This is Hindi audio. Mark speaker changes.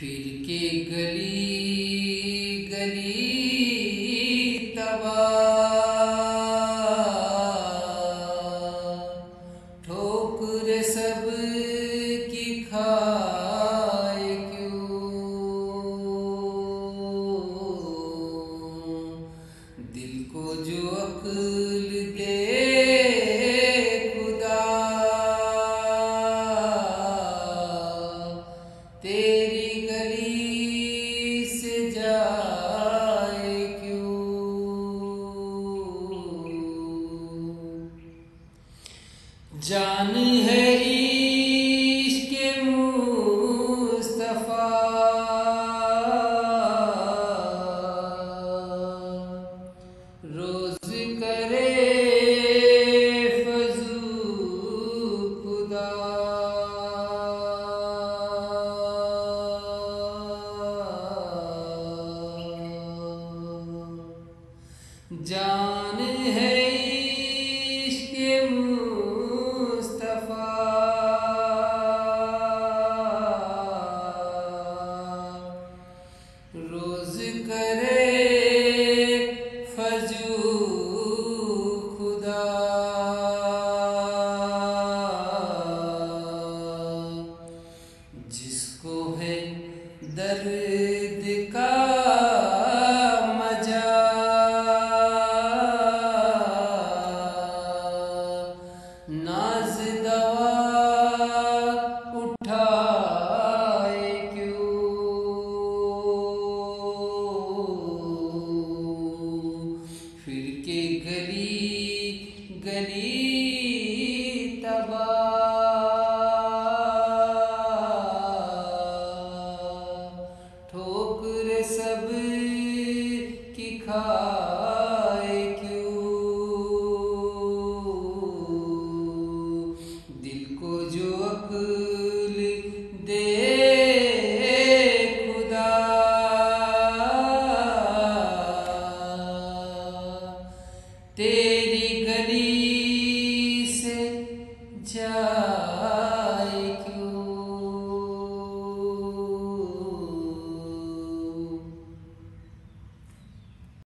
Speaker 1: फिर के गली गली तबा ठोकर सब की खाए क्यों? दिल को जो अक्ल दे खुदा, तेरी जान है इश्क मुस्तफ़ा। रोज करे खुदा जान रोज करे गली गली तबा। ठोकर सब की खाए क्यों? दिल को जो तेरी गली से जा